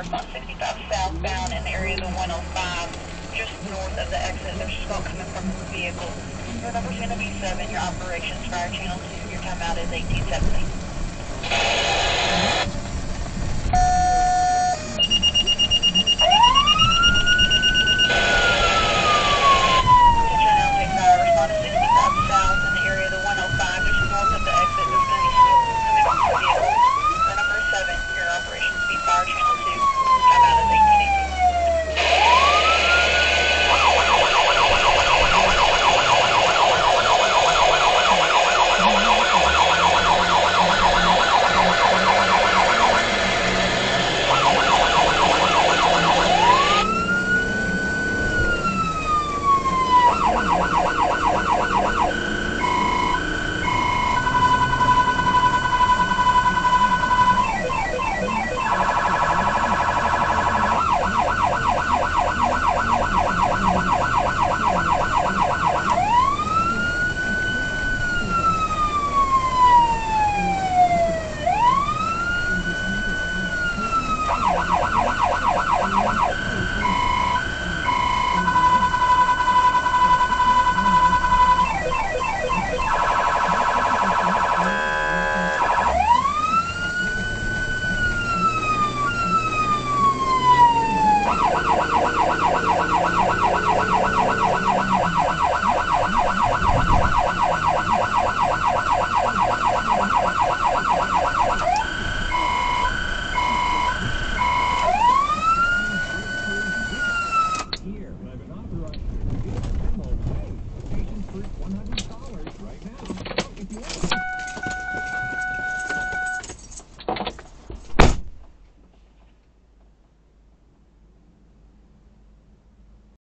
About on 65 southbound in the area of the 105, just north of the exit. There's smoke coming from the vehicle. Your number's going to be 7. Your operations fire channel 2. Your timeout is 1870.